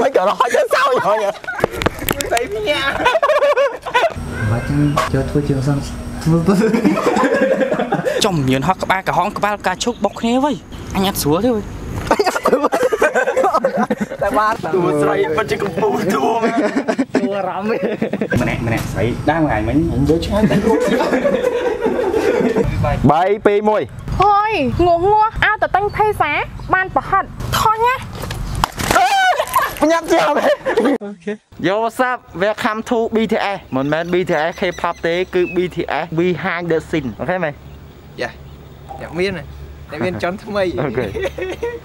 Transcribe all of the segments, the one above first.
Mấy cỡ nói chứ sao vậy nhỉ? Thấy nha. Mà chẳng cho thôi chưa xong Thôi thôi ចំញឿនហោះក្បាលក្រហមក្បាលការឈុកបុកគ្នាវិញអញអត់ស្រួលទេវិញ Tại ba តួស្រីពិតជាកំពូលតួ Tùa rắm đi ម្នាក់ម្នាក់ស្រីដើមថ្ងៃមិញ Đứa trái tay luôn 3 2 1ហើយងោះងោះ អើតតែញ់ភេសាបានប្រហិតថោះណា Nhắm chưa mày Yo what's up Welcome to BTS មិនមែន BTS K-pop ទេគឺ BTS Behind the Scene អូខេមយ៉ាអ្នកមានអ្នកមានចន់ថ្មីអូខេ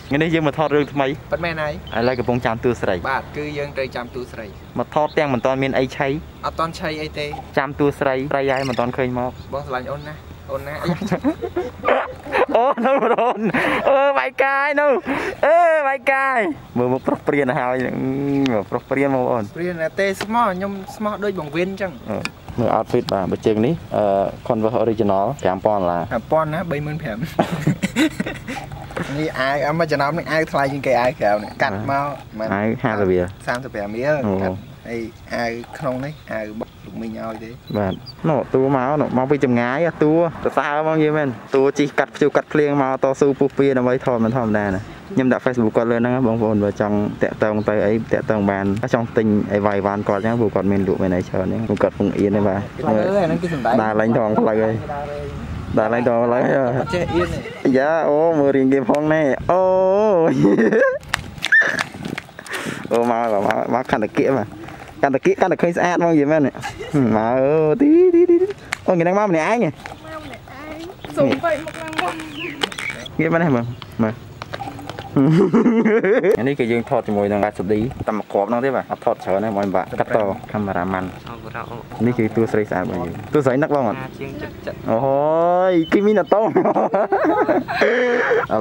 ថ្ងៃនេះយើងមកថតរឿងថ្មីប៉ិតមែនហើយឥឡូវកំពុងចាំទួស្រីបាទគឺយើងត្រូវចាំទូស្រីមកថតទាំងមិនតាន់មានអីឆៃអត់តន់ឆៃអីទេចាំទួស្រីស្រីហើយមិនតាន់ឃើញមកបងស្រឡាញ់អូនណា អូនណាអីអូនៅរូនអឺបាយកាយនៅអឺបាយកាយមើលមកប្រុសព្រានហើយមើលប្រុសព្រានមកបងព្រានណាទេស្មោះខ្ញុំស្មោះដូចបង្វៀនអញ្ចឹងមើល outfit បាទបើជើងនេះអឺ Converse original 5000ដុល្លារ5000ណា35000នេះអាវអមចំណោមនេះអាវថ្លៃជាងគេអាវក្រៅនេះកាត់មកមិនអាវ50រៀល35រៀលអូកាត់ហើយអាវក្នុងនេះអាវបុក លោកមីងឲ្យទេបាទនោះតួមកនោះមកពីចម្ងាយអាតួសរសើរហ្មងយីមែនតួជីកាត់ភ្ជូរកាត់ភ្លៀងមកតស៊ូពុះពៀដើម្បីថតមិនធម្មតាណាខ្ញុំដាក់ Facebook គាត់លើហ្នឹងណាបងប្អូនបើចង់តាក់ទងទៅអីតាក់ទងបានចង់ទិញអីវាយវ៉ាន់គាត់អញ្ចឹងព្រោះគាត់មានលក់មានអីច្រើនហ្នឹងព្រោះគាត់ពងអៀនទេបាទអឺអាហ្នឹងគឺសំដែងដើរលេងថងផ្លូវហើយដើរលេងថងផ្លូវហើយចេះអៀនទេយ៉ាអូមើលរៀងគេផងណែអូយអូមកមកមកកាន់តែគៀកម កកាន់តែគៀកកាន់តែឃើញស្អាតហ្មងយីមែននេះមកអូទីទីទីអូគេនឹងមកម្នាក់ឯងហ៎មកម្នាក់ឯងសុំពេកមកឡើងមកងាកមកនេះមើលមើល នេះគឺយើងថតជាមួយនឹង SD តែមកគ្រាប់ហ្នឹងទេបាទអត់ថតច្រើនទេមកបាក់កាត់តកាមេរ៉ាម៉ាន់អរគុណនេះគឺតួស្រីស្អាតរបស់យើងតួស្រីនឹកបងអត់ជាងចិត្តចិត្តអូយគីមីណាតូឥ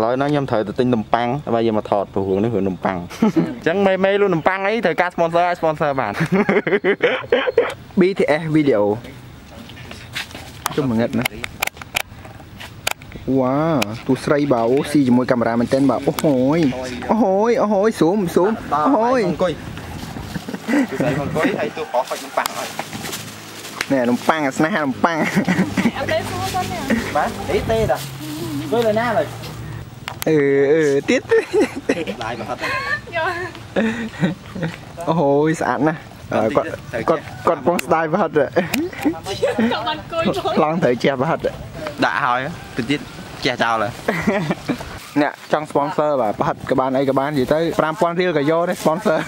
ឡូវហ្នឹងខ្ញុំត្រូវទៅទិញនំប៉័ងដើម្បីយកមកថតព្រោះរឿងនេះគឺនំប៉័ងអញ្ចឹងមេមេលូនំប៉័ងអីត្រូវការ sponsor ឲ្យ sponsor បាន BTS video ជុំងឹតណា វ៉ាទូស្រីបើអូស៊ីជាមួយកាមេរ៉ាមែនទែនបើអូហូយអូហូយអូហូយស៊ូមស៊ូមអូហូយអង្គុយតួស្រីមកអង្គុយហើយតួប្រុសហុចនំប៉័ងហើយណែនំប៉័ងអាស្នេហានំប៉័ងអត់ទេសួរសិននេះបាទអីទេតាអង្គុយលើណាឡើយអឺអឺទៀតឡាយមកហត់យកអូហូយស្អាតណាស់អឺគាត់គាត់គាត់ពងស្ដាយប្រហិតចង់បានអង្គុយចូលឡងត្រូវជះប្រហិត ដាក់ហើយទៅទៀតចេះចោលហើយអ្នកចង់ sponsor បាទប្រហិតក៏បានអីក៏បាននិយាយទៅ5000រៀលក៏យកដែរ sponsor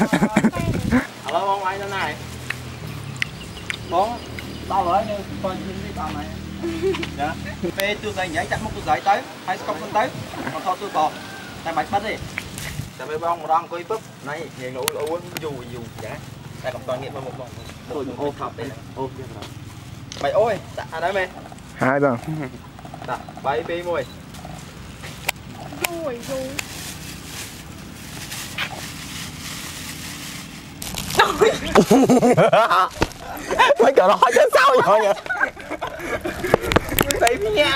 ឥឡូវបងវាយទៅណាបងដល់ហើយនៅបងជិះនេះដល់ហើយចាពេលទូស្រីនិយាយចាក់មុខទូស្រីទៅហើយស្កប់ទៅទៅមកថតទូតតែបាច់បិទទេតែពេលបងម្ដងអង្គុយពឹបណៃនិយាយនៅអ៊ូយូរយូរចាតែកំតងាកមកមុខបងដូចអូថប់ទេអូគេបាយអូយដាក់អានេះមែនហើយបង ដាក់បាយ2 1យូរយូរ mấy cỡ nói chứ sao vậy nhỉ thấy nha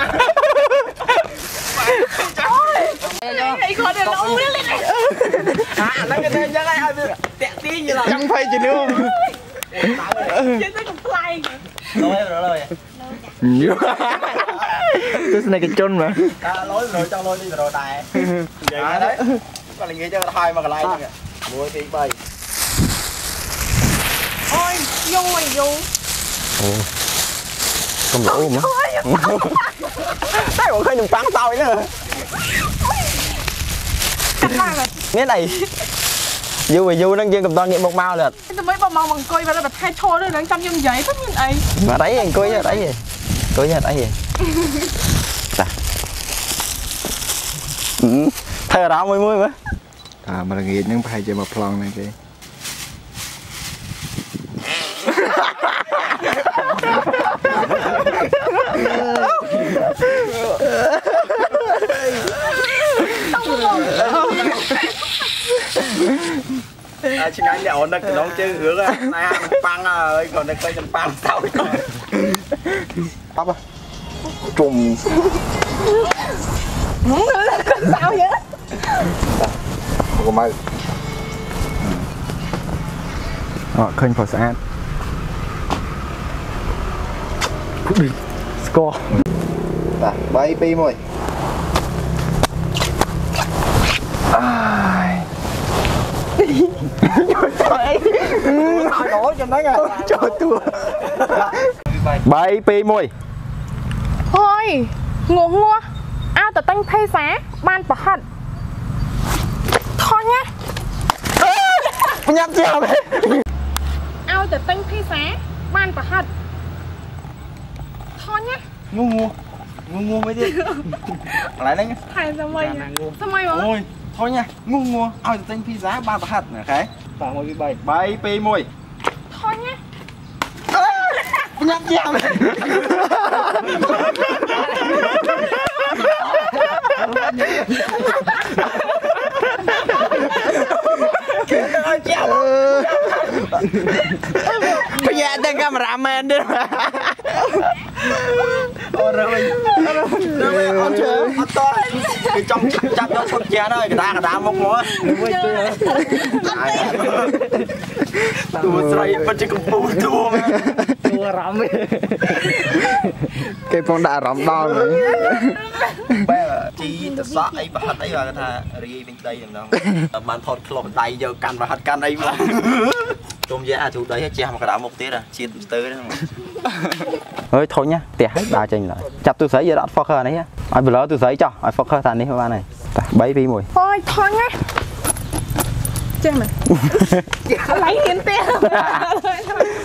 អីគាត់ទៅលោនេះលេង nó cái này chắc ai ai tẹt tí như là chẳng phải chỉ nữa ជិះទៅកំ pl ែង rồi rồi rồi tôi này cái chôn mà à, lối rồi cho lối đi rồi đài à, đấy còn là nghĩ cho hai mà cái lại kìa mua tiền bay អូយយូរយូរ không lỗ mà tại còn khơi đừng bắn tao nữa កាត់ឡើង nghe này du về du nó dương cầm to nghiệm một mau lượt តែមិនបងមកអង្គុយបើតែថែឈរទៅនឹងចាំខ្ញុំនិយាយទៅ មានអី mà đấy anh coi đấy gì coi nha đấy gì Dạ. Ừ, thay đó mới mới mà អាមកល្ងាចហ្នឹងប្រហែលជាមកប្លង់ហ្នឹងគេ à, chứ anh đẹo nực nó chứ hướng á này mình băng ơi còn nó cây mình băng sau bắp à trùm sao vậy កុំមើលអត់ ឃើញផុសស្អាតស្គាល់បាទ3 2 1អាយចូលចំណេញចូលតួ 3 2 1ហើយងោះងោះអើតតែញភាសាបានប្រហិតថញណាញ៉ាំជាប់ឲ្យតែទិញភាសាបានប្រហិតថញណាងូងូងូងូមួយទៀតកន្លែងហ្នឹងថៃសម័យសម័យមកអូយធុញណាងូងូឲ្យទៅទិញភីហ្សាបានប្រហិតអូខេតាមមួយពី3 3 2 1ថញ ណាញ៉ាំជាប់បញ្ញាតែកាមេរ៉ាមែនទៀតអូរើវិញរើវិញអត់ជើអត់តគឺចង់ចាប់យកឈុតជាហើយកដាកដាមកមកមួយទៅតួស្រីពិតជាកំពូលតួមែនតួ អារម្មណ៍គេពងដាក់អារម្មណ៍ដល់ហ្មងបែបជីតសក់អីប្រហិតអីគាត់ថារាយវិញដីតែម្ដងបានថតក្លុបដៃយកកាន់ប្រហិតកាន់អីមកជុំយកអាជូដីជះមកកដាមុខទៀតជាតិស្ទើហ្នឹងអើយធុញណាផ្ទះហើយដើរចេញឡើយចាប់ទូស្រីយកអត់ focus អានេះឲ្យ blur ទូស្រីចោះឲ្យ focus ថានេះបានហើយតោះ3 2 1អើយថញណា ចេះមែនកន្លែងហ៊ានទេ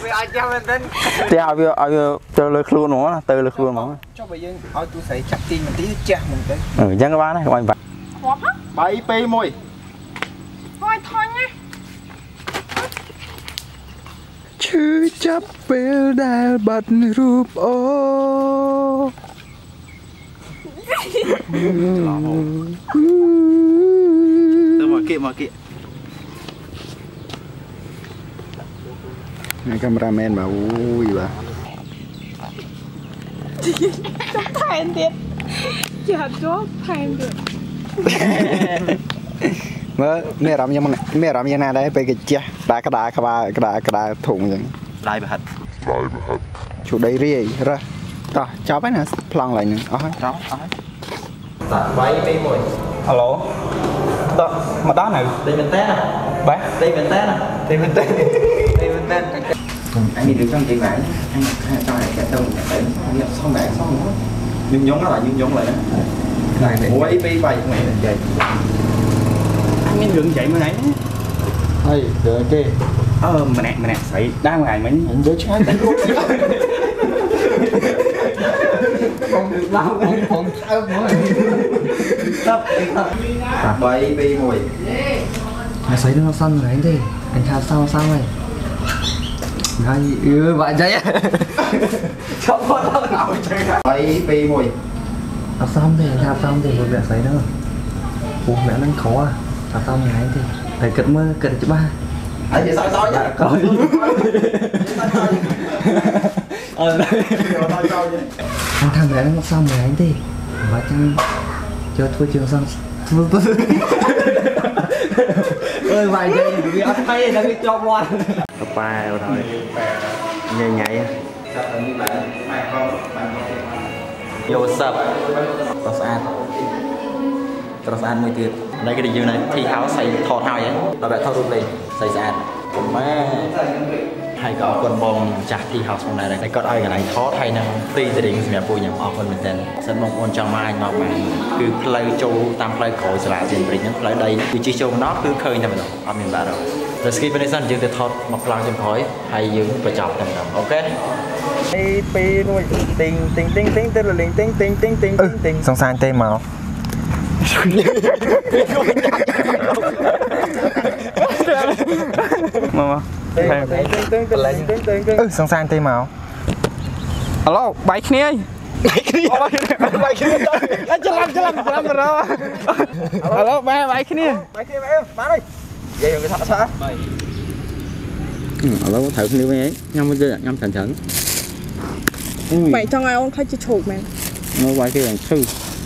វាអាចចាំមែនទេផ្ទះឲ្យវាឲ្យវាទៅលើខ្លួនហ្មងណាទៅលើខ្លួនហ្មងចុះបើយើងឲ្យទូស្រីចាប់ទីបន្តិចជះហ្មងទៅអឺអញ្ចឹងក៏បានដែរកុំឲ្យបាក់ងាប់ហ៎3 2 1អើយថញណាឈឺចាប់ពេលដែលបាត់រូបអូទៅមកគៀកមកគៀ កកាមេរ៉ាមែនបាទអូយបាទថែមទៀតជាអត់ជាប់ថែមទៀតមើលមានអារម្មណ៍យ៉ាងម៉េចមានអារម្មណ៍យ៉ាងណាដែរពេលគេជះដាក់ក្តារក្បាលក្តារក្តារធុងអញ្ចឹងដៃប្រហិតជូដីរាយរើសតោះចប់ហើយណាប្លង់ឡើងហ្នឹងអស់ហើយចង់អស់ហើយតា3 2 1ហៅឡូតមកដល់នៅដេញមែនតើបាទដេញមែនតើដេញមែនតើដេញមែនតើ anh đi được trong chị bạn anh cho này cái đông cái đấy xong bạn xong rồi ញញង lại ញញង lại đó này này មួយពី3ថ្ងៃចេះអញមានរឿងចៃមួយថ្ងៃ ơi được kê អឺម្នាក់ម្នាក់ស្រីដើមថ្ងៃមិញ anh với trái tay luôn không được lâu anh không thơm quá 3 2 1 mà sấy nó xanh rồi anh đi anh thao sao sao này Đây, ừ, bạn cháy Không có đâu nào chơi cả. Lấy pi mùi Tập xong thì làm xong thì việc xảy đâu. Ủa mẹ nó khó à? Tập xong ngày thì Thầy kịch mơ, kịch chứ ba. Thầy chỉ sao sao vậy? Dạ, coi. Ờ đây. Thằng mẹ nó xong ngày thì Bà chăng Cho thua trường xong. Ơi vài giây vì ăn tay đang bị cho ngoan ប៉ែអត់ហើយញ៉ៃញ៉ៃយក សឹបក៏ស្អាតក៏ស្អាតមួយទៀតហើយគេនិយាយនៅ tea house ស្អីថតហើយហ៎ដល់បែបថតរូបលេងស្អីស្អាតកុំម៉ែហើយក៏អរគុណបងចាស់ tea house ផងដែរដែលគាត់ឲ្យកន្លែងថតហើយនឹង free drink សម្រាប់ពួកខ្ញុំអរគុណមែនទែនសិនបងប្អូនចង់មកអាចមកបានគឺផ្លូវចូលតាមផ្លូវក្រោយសាលាសៀនព្រិចហ្នឹងផ្លូវដីគឺជិះចូលមកដល់គឺឃើញតែម្ដងអត់មានបាត់ទេតែ skip នេះសិនយើងទៅថតមកខ្លាំងចុងក្រោយហើយយើងបញ្ចប់តែម្ដងអូខេ2 2 1ទីងទីងទីងទីងទៅលលេងទីងទីងទីងទីងទីង song sang tê màu មក មកទីងទីងទីងទីងទីងទីងទីង ừ song sang tê màu ឥឡូវបាយគ្នាបាយគ្នាបាយគ្នាច្រឡំច្រឡំច្រឡំរឥឡូវបាយបាយគ្នាបាយគ្នាអេបានហើយនិយាយគេថាថាឥឡូវត្រូវគ្នាវិញញ៉ាំមួយទៀតញ៉ាំច្រើនច្រើនបែកចង់ឲ្យអូនខ្លាចជាឈោកមែនមកបាយគេឡើងឈឺ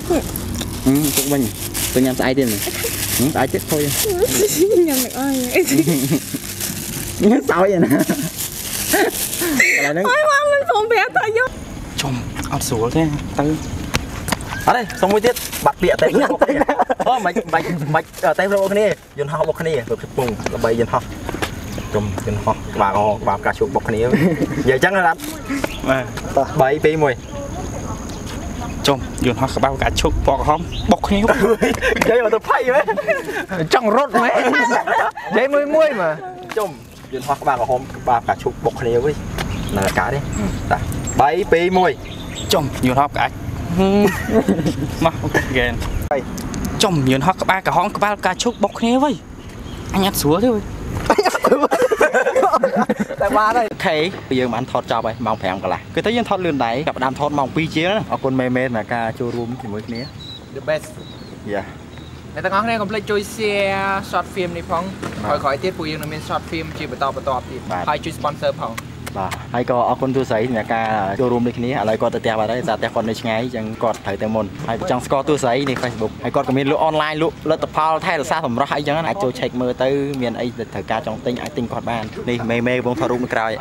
ហឹម ទុកវិញទៅញ៉ាំស្អែកទៀតអាចទៀតខុយញ៉ាំមិនអស់ញ៉ាំសោយណាកន្លែងហ្នឹងអើយមកមិនព្រមប្រាប់តើយកជុំអត់ស្រួលទេទៅអត់ទេសុំមួយទៀតបាត់ពាក្យតែអូមិនមិនមិនតែលោកគ្នាយន្តហោះរបស់គ្នាព្រឹកពងល្បីយន្តហោះជុំយន្តហោះក្បាលកក្បាលផ្កាឈូករបស់គ្នានិយាយអញ្ចឹងណាត់បាទ3 2 1 ជុំយន្តហោះក្បាលកាឈុកពណ៌ក្រហមបុកគ្នានិយាយមកទៅផៃមែនចង់រត់មែននិយាយមួយមួយមកជុំយន្តហោះក្បាលក្រហមក្បាលផ្កាឈូកបុកគ្នាវិញនៅកាទេតា3 2 1ជុំយន្តហោះក្អាច់មកហ្គេនជុំយន្តហោះក្បាលក្រហមក្បាលកាឈុកបុកគ្នាវិញអញអត់ស្រួលទេវិញ តែបានហើយខេយើងបានថតចប់ហើយម៉ោង5កន្លះគឺទៅយើងថតលឿនដែរចាប់ផ្ដើមថតម៉ោង2ជាងណាអរគុណមេមេសម្រាប់ការចូលរួមជាមួយគ្នា the best យ៉ាអ្នកទាំងអស់គ្នាកុំភ្លេចជួយ share short film នេះផងក្រោយៗទៀតពួកយើងនឹងមាន short film ជាបន្តបន្ទាប់ទៀតហើយជួយ sponsor ផង បាទហើយក៏អរគុណទូស័យសម្រាប់ការចូលរួមនេះគ្នាឥឡូវគាត់ទៅផ្ទះបាត់ហើយសារផ្ទះគាត់នៅឆ្ងាយអញ្ចឹងគាត់ត្រូវទៅមុនហើយចង់ស្គាល់ទូស័យនេះ Facebook ហើយគាត់ក៏មានលក់អនឡាញលក់លទ្ធផលថែរក្សាសម្រស់អីចឹងណាអាចចូល check មើលទៅមានអីត្រូវការចង់ទិញអាចទិញគាត់បាននេះមេមេកំពុងថតរូបនៅក្រោយ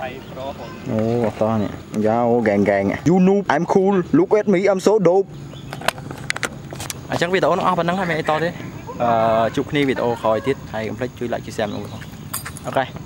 អូអត់តោះនេះយ៉ាអូហ្គេងហ្គេង You noob I'm cool look at me I'm so dope អញ្ចឹងវីដេអូនោះអស់ប៉ុណ្្នឹងហើយមានអីតទេអឺជួបគ្នាវីដេអូក្រោយទៀតហើយកុំភ្លេចជួយ like ជួយ share មកអូខេ